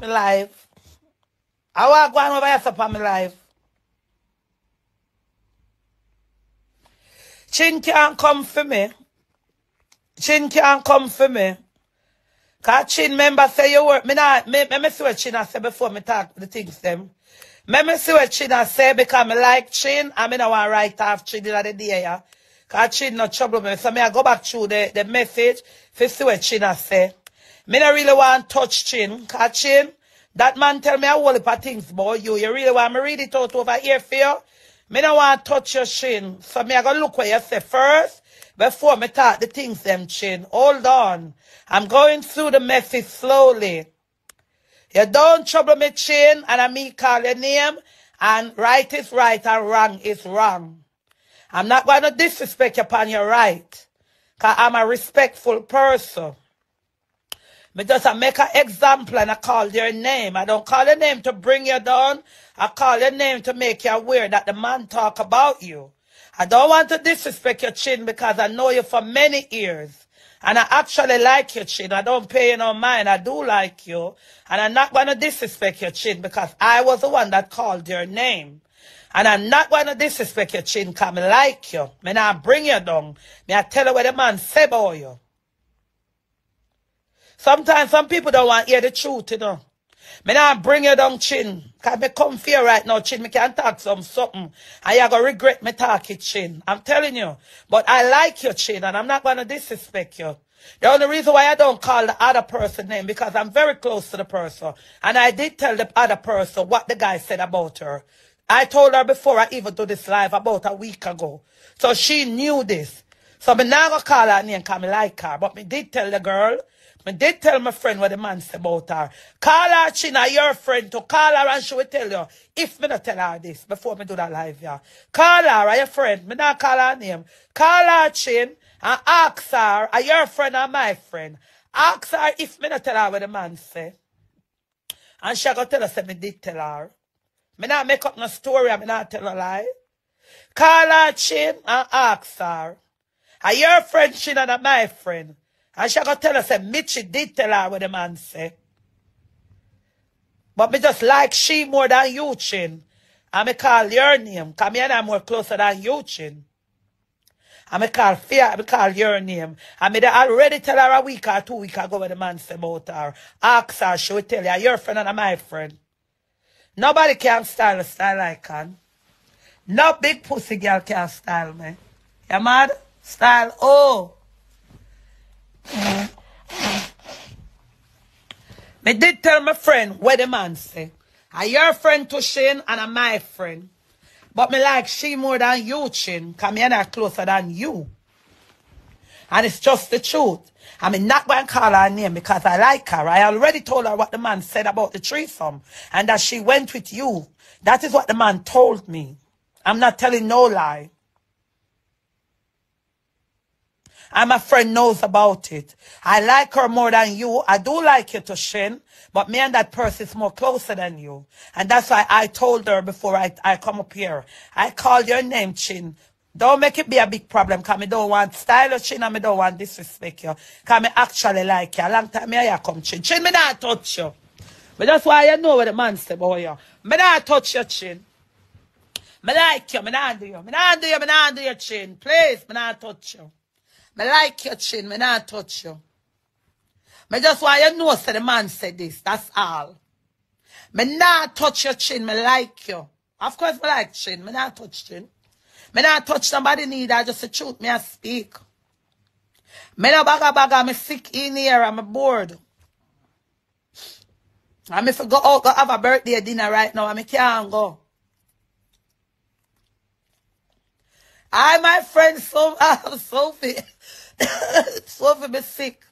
my life. I want to go on over here on my life. Chin can't come for me. Chin can't come for me. Cause Chin member say you work. Me not, me, me, me see what Chin I say before me talk the things them. Me, me see what Chin I say because me like Chin and me no want write off Chin in the day, yeah. Cause Chin no trouble me. So me I go back through the, the message to see what Chin I say. Me no really want touch Chin. Cause Chin, that man tell me a whole heap of things about you. You really want me read it out over here for you? Me no want touch your chin. So me I go look what you say first before me talk the things them chin. Hold on. I'm going through the message slowly. You don't trouble me chin and I me call your name and right is right and wrong is wrong. I'm not going to disrespect you upon your right. Cause I'm a respectful person. Me just I make an example and I call your name. I don't call your name to bring you down. I call your name to make you aware that the man talk about you. I don't want to disrespect your chin because I know you for many years. And I actually like your chin. I don't pay you no mind. I do like you. And I'm not going to disrespect your chin because I was the one that called your name. And I'm not going to disrespect your chin because I like you. Me I bring you down. Me I tell you what the man say about you. Sometimes some people don't want to hear the truth, you know. Me not bring you down, chin. Cause me come here right now, chin. Me can talk some something. And you gonna regret me talking, chin. I'm telling you. But I like your chin and I'm not gonna disrespect you. The only reason why I don't call the other person name because I'm very close to the person. And I did tell the other person what the guy said about her. I told her before I even do this live about a week ago. So she knew this. So me not gonna call her name because I like her. But me did tell the girl I did tell my friend what the man said about her. Call her China, your friend, to call her and she will tell you. If me not tell her this before me do that live, yeah. Call her, your friend. Me not call her name. Call her Chin and ask her, are your friend or my friend? Ask her if me not tell her what the man say. And she go tell us that me did tell her. Me not make up no story, I me not tell a lie. Call her Chin and ask her. Are your friend Chin and my friend? And she go tell us that Mitchie did tell her what the man say. But me just like she more than you, Chin. And me call your name. Cause me and I more closer than you, Chin. And me call fear, I me call your name. And me dey already tell her a week or two weeks ago what the man say about her. Ask her, she will tell you, your friend and my friend. Nobody can style a style I can. No big pussy girl can style me. You mad? Style, oh. Me did tell my friend what the man say. Are your friend to Shane and I'm my friend. But me like she more than you, Chin. Come me and her closer than you. And it's just the truth. I mean, not going to call her name because I like her. I already told her what the man said about the threesome. And that she went with you. That is what the man told me. I'm not telling no lie. And my friend knows about it. I like her more than you. I do like you to Shin, but me and that person is more closer than you. And that's why I told her before I, I come up here. I called your name, Chin. Don't make it be a big problem, because I don't want style of Chin and I don't want disrespect you. Because I actually like you. A long time I come, Chin. Chin, me not touch you. But that's why you know what the man say about you. Me not touch your Chin. Me like you, me not do you. Me not do you, me not do your Chin. Please, me not touch you. Me like your chin, me not touch you. Me just want you know say the man said this. That's all. Me not touch your chin, me like you. Of course me like chin, me not touch chin. Me not touch somebody need, I just the truth, me I speak. Me no baga baga, me sick in here, I'm bored. I'm if I go out, go have a birthday dinner right now, I can't go. I, my friend, so, uh, Sophie. Sophie, me sick.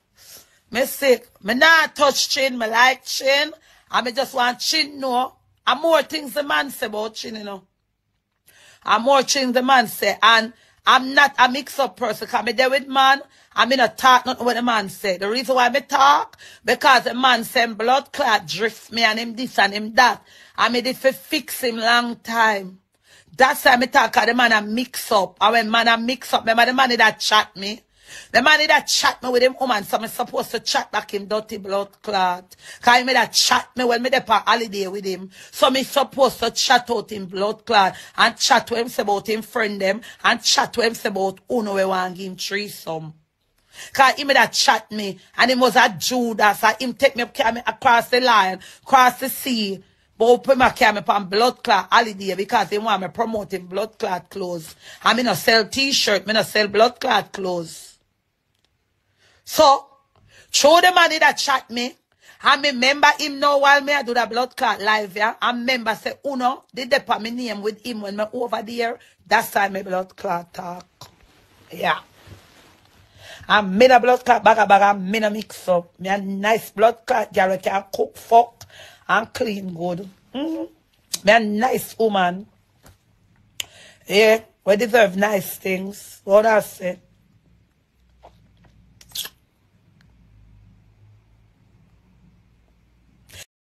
Me sick. Me not touch chin. Me like chin. I me just want chin, no. And more things the man say about chin, you know. And more things the man say. And I'm not a mix-up person. Because me there with man. I'm in a talk nothing what the man say. The reason why me talk, because the man send blood clot drift me and him this and him that. I made it for fix him long time. That's why me talk, 'cause the man a mix up. And when man a mix up, remember the man that chat me? The man that chat me with him woman, so me supposed to chat back him dirty blood clot. Cause he that chat me when me dey on holiday with him. So me supposed to chat out him blood clot and chat to him about him friend them and chat to him about uno we want him threesome. Cause him that chat me and him was a Judas and him take me me across the line, across the sea. But open my camera on blood clot holiday because they want me promoting blood clot clothes. I mean, I sell t-shirt, I sell blood clot clothes. So, show the money that chat me. I remember him now while me I do the blood clot live, yeah. I remember say, Uno, did they put my name with him when me over there. That's time my blood clot talk. Yeah. I'm made a blood clot bag a bag, I'm made a mix up. Me a nice blood clot girl can cook, fuck, and clean good. Mm-hmm. Me a nice woman. Yeah, we deserve nice things. What I say.